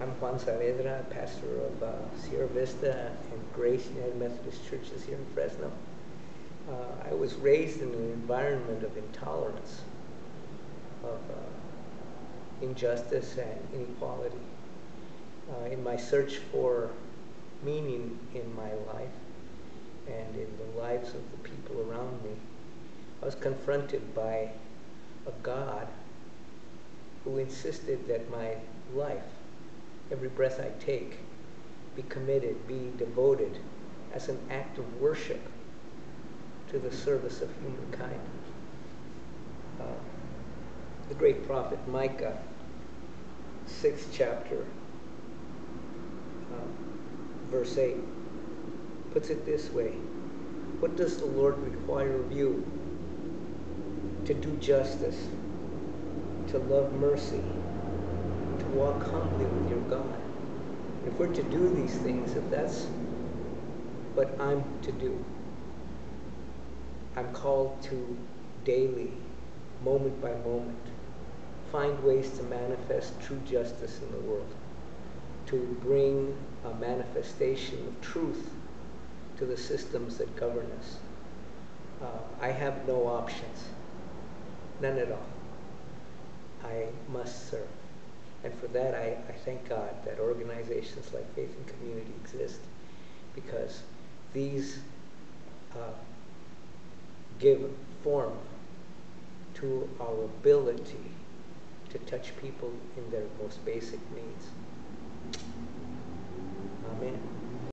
I'm Juan Saavedra, pastor of uh, Sierra Vista and Grace United Methodist Churches here in Fresno. Uh, I was raised in an environment of intolerance, of uh, injustice and inequality. Uh, in my search for meaning in my life and in the lives of the people around me, I was confronted by a God who insisted that my life, every breath I take, be committed, be devoted as an act of worship to the service of humankind. Uh, the great prophet Micah, sixth chapter, uh, verse 8, puts it this way What does the Lord require of you? To do justice, to love mercy, walk humbly with your God. If we're to do these things, if that's what I'm to do, I'm called to daily, moment by moment, find ways to manifest true justice in the world, to bring a manifestation of truth to the systems that govern us. Uh, I have no options, none at all. I must serve. And for that, I, I thank God that organizations like Faith in Community exist because these uh, give form to our ability to touch people in their most basic needs.